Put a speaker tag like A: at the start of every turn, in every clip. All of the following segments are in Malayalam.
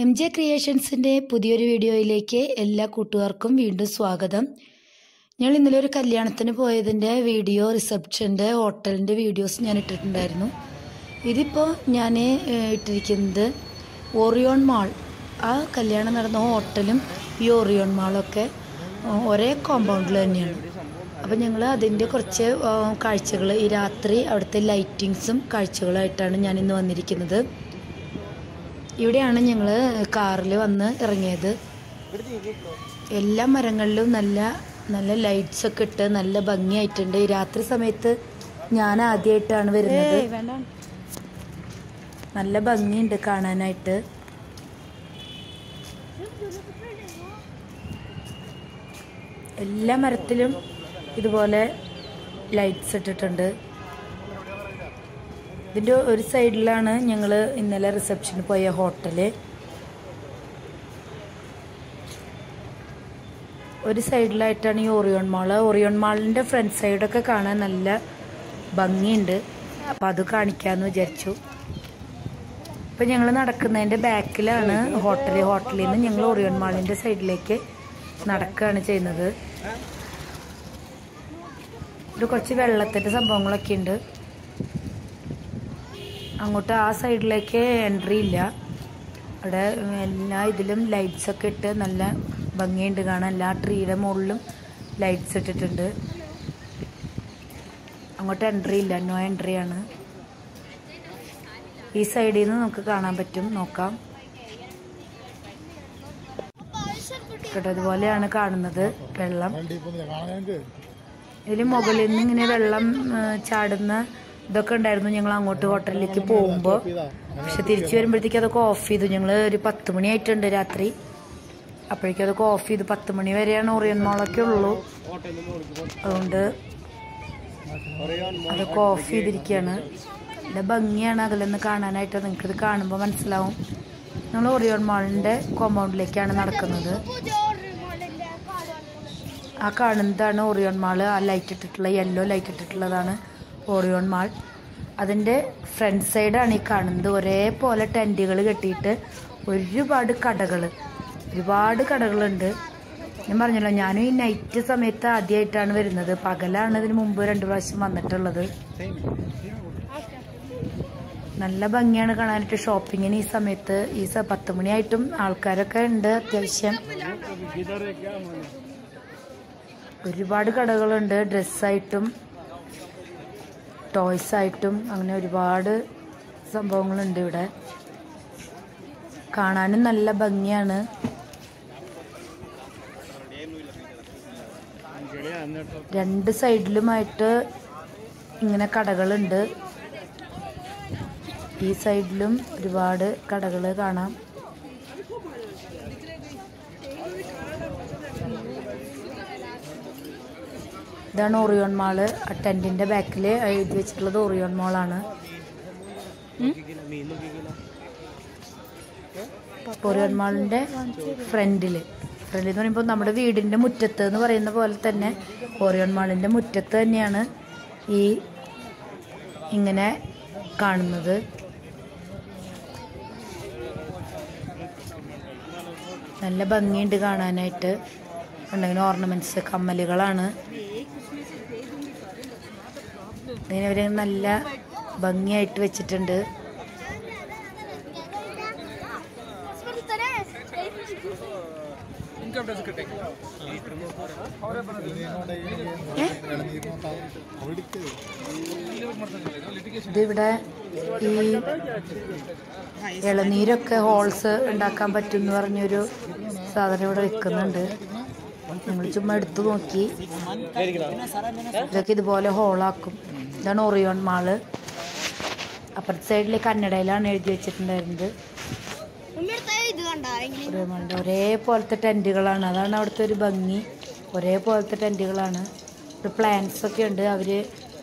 A: എം ജെ ക്രിയേഷൻസിന്റെ പുതിയൊരു വീഡിയോയിലേക്ക് എല്ലാ കൂട്ടുകാർക്കും വീണ്ടും സ്വാഗതം. ഞങ്ങൾ ഇന്നലെ ഒരു കല്യാണത്തിന് പോയതിന്റെ വീഡിയോ റിസപ്ഷന്റെ ഹോട്ടലിന്റെ വീഡിയോസ് ഞാൻ ഇട്ടിട്ടുണ്ടായിരുന്നു. ഇതിപ്പോൾ ഞാൻ ഇട്ടിരിക്കുന്നത് ഓറിയോൺ മാൾ. ആ കല്യാണം നടന്ന ഹോട്ടലും ഈ ഓറിയോൺ മാളൊക്കെ ഒരേ കോമ്പൗണ്ടിൽ തന്നെയാണ്. അപ്പോൾ ഞങ്ങൾ അതിന്റെ കുറച്ച് കാഴ്ചകൾ ഈ രാത്രി അവിടുത്തെ ലൈറ്റിങ്സും കാഴ്ചകളായിട്ടാണ് ഞാൻ ഇന്ന് വന്നിരിക്കുന്നത്. ഇവിടെയാണ് ഞങ്ങൾ കാറിൽ വന്ന് ഇറങ്ങിയത്. എല്ലാ മരങ്ങളിലും നല്ല നല്ല ലൈറ്റ്സ് ഒക്കെ ഇട്ട് നല്ല ഭംഗിയായിട്ടുണ്ട്. രാത്രി സമയത്ത് ഞാൻ ആദ്യമായിട്ടാണ് വരുന്നത്. നല്ല ഭംഗിയുണ്ട് കാണാനായിട്ട്. എല്ലാ മരത്തിലും ഇതുപോലെ ലൈറ്റ്സ് ഇട്ടിട്ടുണ്ട്. ഇതിന്റെ ഒരു സൈഡിലാണ് ഞങ്ങൾ ഇന്നലെ റിസപ്ഷന് പോയ ഹോട്ടൽ. ഒരു സൈഡിലായിട്ടാണ് ഈ ഓറിയോൺ മാൾ. ഓറിയോൺ മാളിന്റെ ഫ്രണ്ട് സൈഡൊക്കെ കാണാൻ നല്ല ഭംഗിയുണ്ട്. അപ്പം അത് കാണിക്കാമെന്ന് വിചാരിച്ചു. ഇപ്പം ഞങ്ങൾ നടക്കുന്നതിന്റെ ബാക്കിലാണ് ഹോട്ടൽ ഹോട്ടലിൽ നിന്ന് ഞങ്ങൾ ഓറിയോൺ മാളിന്റെ സൈഡിലേക്ക് നടക്കുകയാണ് ചെയ്യുന്നത്. ഇവിടെ കുറച്ച് വെള്ളത്തിന്റെ സംഭവങ്ങളൊക്കെ ഉണ്ട് അങ്ങോട്ട് ആ സൈഡിലേക്ക് എൻട്രി ഇല്ല. അവിടെ എല്ലാ ഇതിലും ലൈറ്റ്സൊക്കെ ഇട്ട് നല്ല ഭംഗിയുണ്ട് കാണാൻ. എല്ലാ ട്രീയുടെ മുകളിലും ലൈറ്റ്സ് ഇട്ടിട്ടുണ്ട്. അങ്ങോട്ട് എൻട്രി ഇല്ല. നോ എൻട്രി ആണ്. ഈ സൈഡിൽ നിന്ന് നമുക്ക് കാണാൻ പറ്റും. നോക്കാം. കേട്ടോ കാണുന്നത് വെള്ളം. ഇതിൽ മുകളിൽ നിന്ന് ഇങ്ങനെ വെള്ളം ചാടുന്ന ഇതൊക്കെ ഉണ്ടായിരുന്നു. ഞങ്ങൾ അങ്ങോട്ട് ഹോട്ടലിലേക്ക് പോകുമ്പോൾ പക്ഷെ തിരിച്ചു വരുമ്പോഴത്തേക്ക് അതൊക്കെ ഓഫ് ചെയ്തു. ഞങ്ങൾ ഒരു പത്ത് മണി ആയിട്ടുണ്ട് രാത്രി. അപ്പോഴേക്കും അതൊക്കെ ഓഫ് ചെയ്ത്. പത്ത് മണി വരെയാണ് ഓറിയൻ മോളൊക്കെ ഉള്ളൂ. അതുകൊണ്ട് അതൊക്കെ ഓഫ് ചെയ്തിരിക്കുകയാണ്. നല്ല ഭംഗിയാണ് അകലെന്ന് കാണാനായിട്ട്. നിങ്ങൾക്കിത് കാണുമ്പോൾ മനസ്സിലാവും. ഞങ്ങൾ ഓറിയോൺ മാളിന്റെ കോമ്പൗണ്ടിലേക്കാണ് നടക്കുന്നത്. ആ കാണുന്നതാണ് ഓറിയോൺ മാൾ. ആ ലൈറ്റ് ഇട്ടിട്ടുള്ള യെല്ലോ ലൈറ്റ് ഇട്ടിട്ടുള്ളതാണ്. ഓറിയോൺ മാൾ അതിന്റെ ഫ്രണ്ട് സൈഡാണ് ഈ കാണുന്നത്. ഒരേപോലെ ടെന്റുകൾ കെട്ടിയിട്ട് ഒരുപാട് കടകൾ ഒരുപാട് കടകളുണ്ട്. ഞാൻ പറഞ്ഞല്ലോ ഞാനും ഈ നൈറ്റ് സമയത്ത് ആദ്യമായിട്ടാണ് വരുന്നത്. പകലാണ് ഇതിന് മുമ്പ് രണ്ട് പ്രാവശ്യം വന്നിട്ടുള്ളത്. നല്ല ഭംഗിയാണ് കാണാനായിട്ട്. ഷോപ്പിങ്ങിന് ഈ സമയത്ത് ഈ പത്ത് മണിയായിട്ടും ആൾക്കാരൊക്കെ ഉണ്ട് അത്യാവശ്യം. ഒരുപാട് കടകളുണ്ട്. ഡ്രസ്സായിട്ടും ടോയ്സ് ആയിട്ടും അങ്ങനെ ഒരുപാട് സംഭവങ്ങളുണ്ട് ഇവിടെ. കാണാനും നല്ല ഭംഗിയാണ്. രണ്ട് സൈഡിലുമായിട്ട് ഇങ്ങനെ കടകളുണ്ട്. ഈ സൈഡിലും ഒരുപാട് കടകൾ കാണാം. ഇതാണ് ഓറിയോൺ മാൾ ആ ടെന്റിന്റെ ബാക്കിൽ എഴുതി വെച്ചിട്ടുള്ളത് ഓറിയോൺ മാളാണ് ഓറിയോൺ മാളിന്റെ ഫ്രണ്ടിൽ. ഫ്രണ്ടിൽ എന്ന് പറയുമ്പോൾ നമ്മുടെ വീടിന്റെ മുറ്റത്ത് എന്ന് പറയുന്ന പോലെ തന്നെ ഓറിയോൺ മാളിന്റെ മുറ്റത്ത് തന്നെയാണ് ഈ ഇങ്ങനെ കാണുന്നത്. നല്ല ഭംഗിയുണ്ട് കാണാനായിട്ട്. ഉണ്ടെങ്കിൽ ഓർണമെന്റ്സ് കമ്മലുകളാണ്. ഇതിനെ അവർ നല്ല ഭംഗിയായിട്ട് വെച്ചിട്ടുണ്ട്. ഇതിവിടെ ഈ ഇളനീരൊക്കെ ഹോൾസ് ഉണ്ടാക്കാൻ പറ്റും എന്ന് പറഞ്ഞൊരു സാധനം ഇവിടെ വെക്കുന്നുണ്ട്. നമ്മൾ ചുമ്മാ എടുത്തു നോക്കി. ഇതൊക്കെ ഇതുപോലെ ഹോളാക്കും. ഇതാണ് ഒറിയോൺ മാൾ. അപ്പുറത്തെ സൈഡിൽ കന്നഡയിലാണ് എഴുതി വെച്ചിട്ടുണ്ടായിരുന്നത്. ഒരേപോലത്തെ ടെന്റുകളാണ് അതാണ് അവിടുത്തെ ഒരു ഭംഗി. ഒരേപോലത്തെ ടെന്റുകളാണ് പ്ലാന്റ്സ് ഒക്കെ ഉണ്ട്. അവർ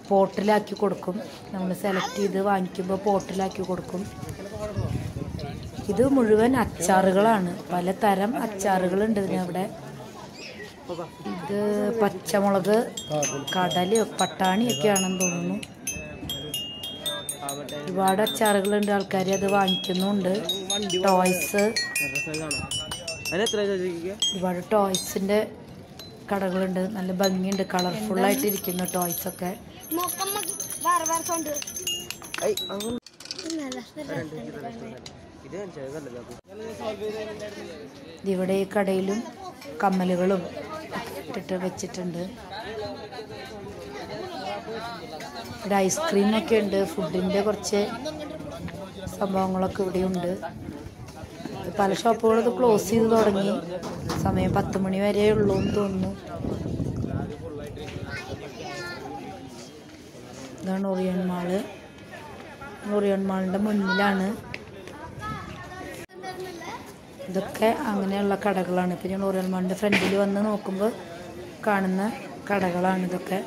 A: പോട്ടിലാക്കി കൊടുക്കും. നമ്മൾ സെലക്ട് ചെയ്ത് വാങ്ങിക്കുമ്പോൾ പോട്ടിലാക്കി കൊടുക്കും. ഇത് മുഴുവൻ അച്ചാറുകളാണ്. പലതരം അച്ചാറുകളുണ്ട് ഇതിനവിടെ. ഇത് പച്ചമുളക് കടൽ പട്ടാണിയൊക്കെയാണെന്ന് തോന്നുന്നു. ഒരുപാട് അച്ചാറുകളുണ്ട് ആൾക്കാർ അത് വാങ്ങിക്കുന്നുണ്ട്. ടോയ്സ്. ഒരുപാട് ടോയ്സിന്റെ കടകളുണ്ട്. നല്ല ഭംഗിയുണ്ട് കളർഫുൾ ആയിട്ട് ഇരിക്കുന്നു ടോയ്സ് ഒക്കെ.
B: മൊക്കമ്മ വേറെ വേറെ സൗണ്ട്
C: ഐ അങ്ങനെ
B: നല്ല
C: ഇത് കാണിച്ചത്
A: ഇവിടെ ഈ കടയിലും കമ്മലുകളും ഇട്ടിട്ട് വെച്ചിട്ടുണ്ട്. ഇവിടെ ഐസ്ക്രീം ഒക്കെ ഉണ്ട്. ഫുഡിന്റെ കുറച്ച് സംഭവങ്ങളൊക്കെ ഇവിടെയുണ്ട്. പല ഷോപ്പുകളും ഇത് ക്ലോസ് ചെയ്ത് തുടങ്ങി. സമയം പത്ത് മണി വരെ ഉള്ളൂ എന്ന് തോന്നുന്നു. ഇതാണ് ഒറിയൻ മാൾ. ഒറിയൻ മാളിന്റെ മുന്നിലാണ്. ഇതൊക്കെ അങ്ങനെയുള്ള കടകളാണ്. ഇപ്പം ഞാൻ ഓറിയൽ മാളിന്റെ ഫ്രണ്ടിൽ വന്ന് നോക്കുമ്പോൾ കാണുന്ന കടകളാണ് ഇതൊക്കെ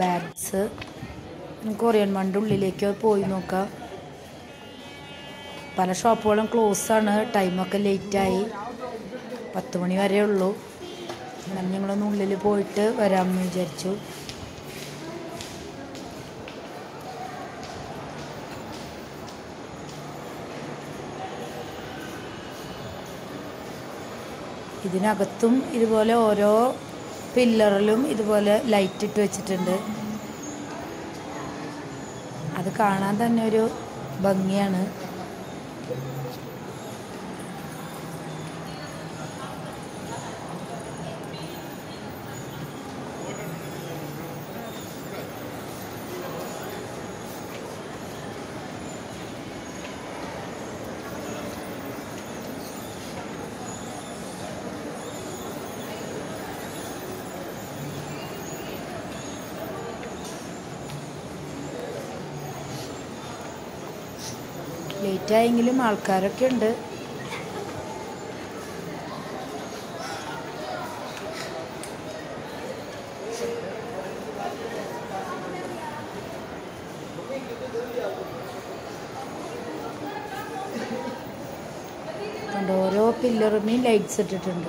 A: ബാഗ്സ് ഓറിയൽ മാളിന്റെ ഉള്ളിലേക്ക് പോയി നോക്കാം. പല ഷോപ്പുകളും ക്ലോസ് ആണ്. ടൈമൊക്കെ ലേറ്റായി പത്ത് മണി വരെ ഉള്ളൂ എന്നാൽ ഞങ്ങളൊന്ന് ഉള്ളിൽ പോയിട്ട് വരാമെന്ന് വിചാരിച്ചു. ഇതിനകത്തും ഇതുപോലെ ഓരോ പില്ലറിലും ഇതുപോലെ ലൈറ്റ് ഇട്ട് വെച്ചിട്ടുണ്ട്. അത് കാണാൻ തന്നെ ഒരു ഭംഗിയാണ്. ലേറ്റ് ആയെങ്കിലും ആൾക്കാരൊക്കെ ഉണ്ട്. ഓരോ പില്ലറുമേയും ലൈറ്റ്സ് ഇട്ടിട്ടുണ്ട്.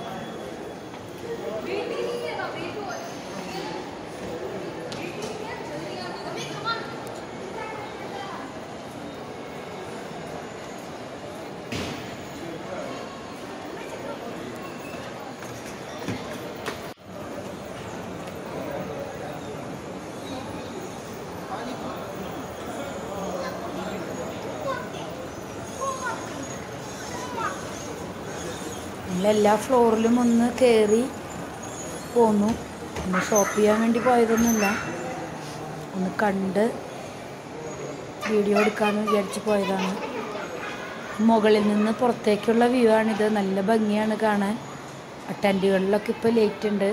A: നമ്മളെല്ലാ ഫ്ലോറിലും ഒന്ന് കയറി പോന്നു. ഒന്ന് ഷോപ്പ് ചെയ്യാൻ വേണ്ടി പോയതൊന്നുമില്ല. ഒന്ന് കണ്ട് വീഡിയോ എടുക്കാമെന്ന് വിചാരിച്ച് പോയതാണ്. മുകളിൽ നിന്ന് പുറത്തേക്കുള്ള വ്യൂ ആണിത്. നല്ല ഭംഗിയാണ് കാണാൻ. ടെന്റുകളിലൊക്കെ ഇപ്പോൾ ലൈറ്റ് ഉണ്ട്.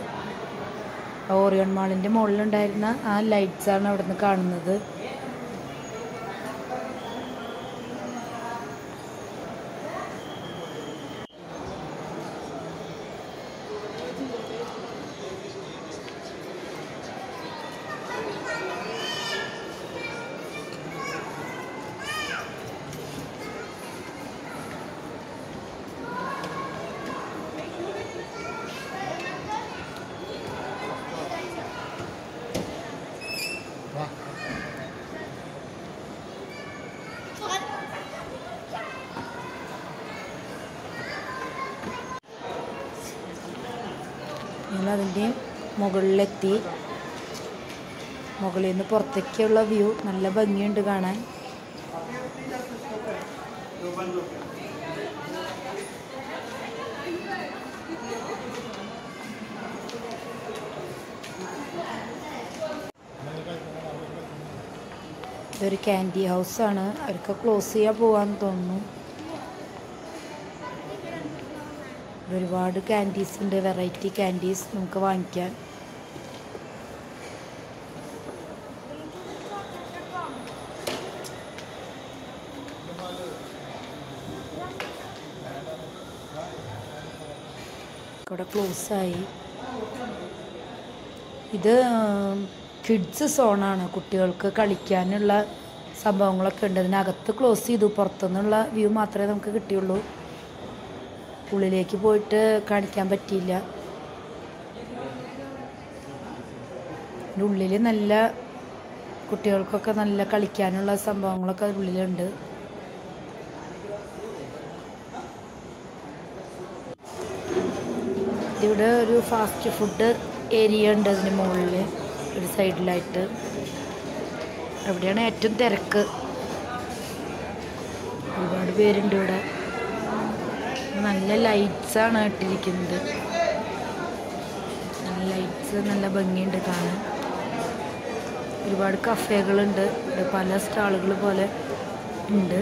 A: ഓറിയൺ മാളിന്റെ മുകളിലുണ്ടായിരുന്ന ആ ലൈറ്റ്സാണ് അവിടെ നിന്ന് കാണുന്നത് ഞങ്ങൾ അതിന്റെ മുകളിലെത്തി. മുകളിൽ നിന്ന് പുറത്തേക്കുള്ള വ്യൂ. നല്ല ഭംഗിയുണ്ട് കാണാൻ. ഇതൊരു ക്യാൻഡി ഹൗസാണ് അവർക്ക് ക്ലോസ് ചെയ്യാൻ പോവാന്ന് തോന്നുന്നു ഇവിടെ ഒരുപാട് ക്യാൻഡീസ് ഉണ്ട് വെറൈറ്റി ക്യാൻഡീസ് നമുക്ക് വാങ്ങിക്കാൻ. ഇവിടെ ക്ലോസ് ആയി. ഇത് കിഡ്സ് സോണാണ് കുട്ടികൾക്ക് കളിക്കാനുള്ള സംഭവങ്ങളൊക്കെ ഉണ്ട്. അതിനകത്ത് ക്ലോസ് ചെയ്തു. പുറത്തുനിന്നുള്ള വ്യൂ മാത്രമേ നമുക്ക് കിട്ടിയുള്ളൂ. ഉള്ളിലേക്ക് പോയിട്ട് കാണിക്കാൻ പറ്റിയില്ല. ഉള്ളിൽ നല്ല കുട്ടികൾക്കൊക്കെ നല്ല കളിക്കാനുള്ള സംഭവങ്ങളൊക്കെ ഉള്ളിലുണ്ട്. ഇവിടെ ഒരു ഫാസ്റ്റ് ഫുഡ് ഏരിയ ഉണ്ട് അതിന് മുകളിൽ ഒരു സൈഡിലായിട്ട്. അവിടെയാണ് ഏറ്റവും തിരക്ക്. ഒരുപാട് പേരുണ്ട് ഇവിടെ. നല്ല ലൈറ്റ്സ് ആണ് ഇട്ടിരിക്കുന്നത്. നല്ല ലൈറ്റ്സ് നല്ല ഭംഗിയുണ്ട് കാണാൻ. ഒരുപാട് കഫേകളുണ്ട് പല സ്റ്റാളുകൾ പോലെ ഉണ്ട്.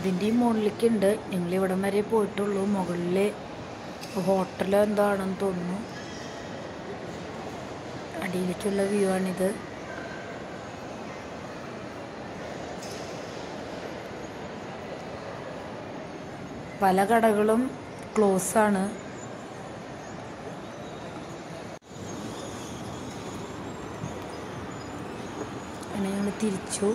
A: ഇനി ഇതിന്റെയും മുകളിലേക്ക് ഉണ്ട് ഞങ്ങൾ ഇവിടം വരെ പോയിട്ടുള്ളൂ. മുകളിൽ ഹോട്ടൽ എന്താണെന്ന് തോന്നുന്നു. അടിയിലേക്കുള്ള വ്യൂ ആണിത്. പല കടകളും ക്ലോസ് ആണ്. ഞങ്ങൾ തിരിച്ചു.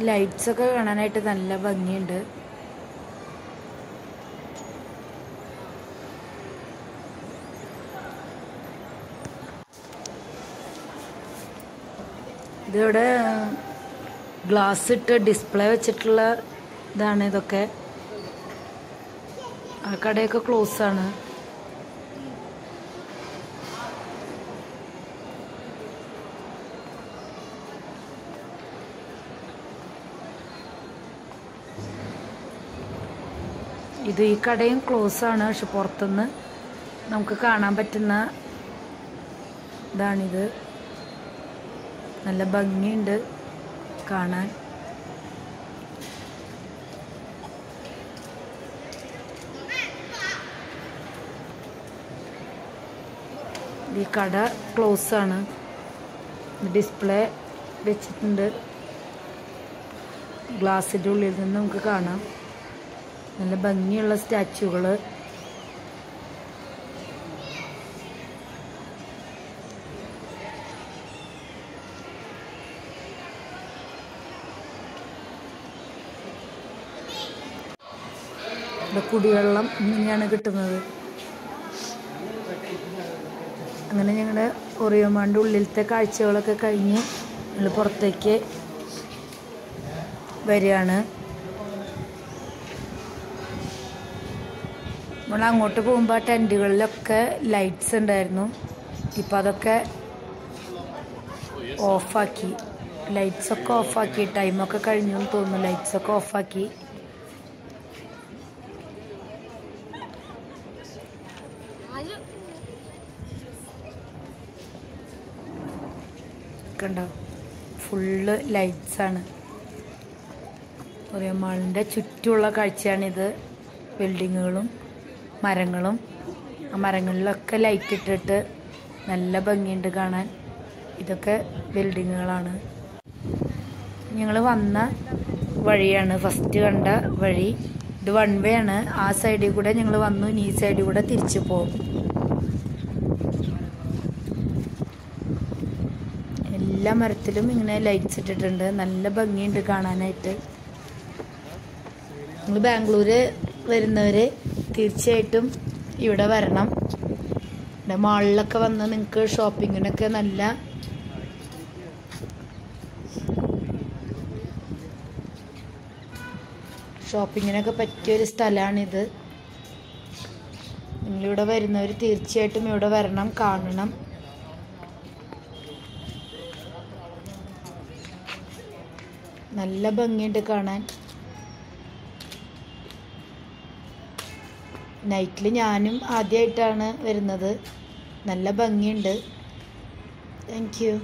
A: ലൈറ്റ്സ് ഒക്കെ കാണാനായിട്ട് നല്ല ഭംഗിയുണ്ട്. ഇതിവിടെ ഗ്ലാസ് ഇട്ട് ഡിസ്പ്ലേ വെച്ചിട്ടുള്ള ഇതാണ് ഇതൊക്കെ. ആ കടയൊക്കെ ക്ലോസ് ആണ് ഇത് ഈ കടയും ക്ലോസ് ആണ്. പക്ഷെ പുറത്തുനിന്ന് നമുക്ക് കാണാൻ പറ്റുന്ന ഇതാണിത്. നല്ല ഭംഗിയുണ്ട് കാണാൻ. ഈ കട ക്ലോസ് ആണ്. ഡിസ്പ്ലേ വെച്ചിട്ടുണ്ട്. ഗ്ലാസിന്റെ ഉള്ളിൽ നിന്ന് നമുക്ക് കാണാം. നല്ല ഭംഗിയുള്ള സ്റ്റാച്ചുകൾ കുടിവെള്ളം ഇങ്ങനെയാണ് കിട്ടുന്നത്. അങ്ങനെ ഞങ്ങളുടെ ഒറിയമാന്റെ ഉള്ളിലത്തെ കാഴ്ചകളൊക്കെ കഴിഞ്ഞ് ഞങ്ങൾ പുറത്തേക്ക് വരികയാണ്. നമ്മൾ അങ്ങോട്ട് പോകുമ്പോൾ ടെന്റുകളിലൊക്കെ ലൈറ്റ്സ് ഉണ്ടായിരുന്നു. ഇപ്പം അതൊക്കെ ഓഫാക്കി. ലൈറ്റ്സൊക്കെ ഓഫാക്കി. ടൈമൊക്കെ കഴിഞ്ഞു എന്ന് തോന്നുന്നു. ലൈറ്റ്സൊക്കെ ഓഫാക്കി. കണ്ടോ ഫുള്ള് ലൈറ്റ്സ് ആണ്. ഒരേ മാളിന്റെ ചുറ്റുമുള്ള കാഴ്ചയാണിത്. ബിൽഡിങ്ങുകളും മരങ്ങളും ആ മരങ്ങളിലൊക്കെ ലൈറ്റ് ഇട്ടിട്ട് നല്ല ഭംഗിയുണ്ട് കാണാൻ. ഇതൊക്കെ ബിൽഡിങ്ങുകളാണ് ഞങ്ങൾ വന്ന വഴിയാണ്. ഫസ്റ്റ് കണ്ട വഴി. ഇത് വൺ വേ ആണ്. ആ സൈഡിൽ കൂടെ ഞങ്ങൾ വന്നു. ഇനി ഈ സൈഡിൽ കൂടെ തിരിച്ചു പോകും എല്ലാ മരത്തിലും ഇങ്ങനെ ലൈറ്റ്സ് ഇട്ടിട്ടുണ്ട്. നല്ല ഭംഗിയുണ്ട് കാണാനായിട്ട്. നിങ്ങൾ ബാംഗ്ലൂര് വരുന്നവർ തീർച്ചയായിട്ടും ഇവിടെ വരണം. ഇവിടെ മാളിലൊക്കെ വന്ന് നിങ്ങൾക്ക് ഷോപ്പിങ്ങിനൊക്കെ നല്ല ഷോപ്പിങ്ങിനൊക്കെ പറ്റിയൊരു സ്ഥലമാണിത് നിങ്ങളിവിടെ വരുന്നവർ തീർച്ചയായിട്ടും ഇവിടെ വരണം കാണണം. നല്ല ഭംഗിയുണ്ട് കാണാൻ. നൈറ്റിൽ ഞാനും ആദ്യമായിട്ടാണ് വരുന്നത്. നല്ല ഭംഗിയുണ്ട്. Thank you